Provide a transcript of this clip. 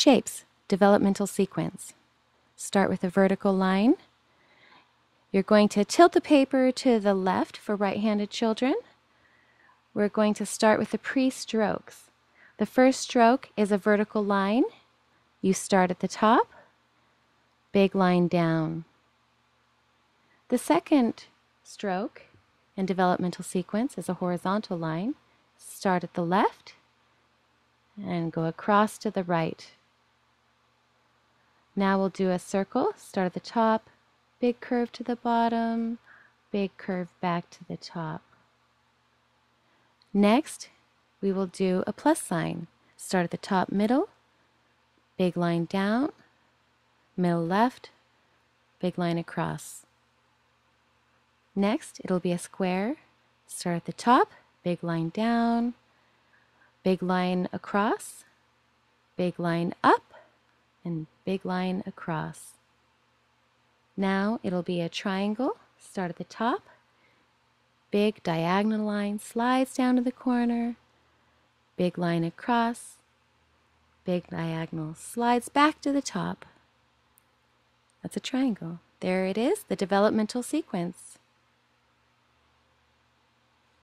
Shapes, developmental sequence. Start with a vertical line. You're going to tilt the paper to the left for right-handed children. We're going to start with the pre-strokes. The first stroke is a vertical line. You start at the top, big line down. The second stroke in developmental sequence is a horizontal line. Start at the left and go across to the right. Now we'll do a circle. Start at the top, big curve to the bottom, big curve back to the top. Next, we will do a plus sign. Start at the top middle, big line down, middle left, big line across. Next, it'll be a square. Start at the top, big line down, big line across, big line up, and big line across. Now it'll be a triangle. Start at the top. Big diagonal line slides down to the corner. Big line across. Big diagonal slides back to the top. That's a triangle. There it is, the developmental sequence.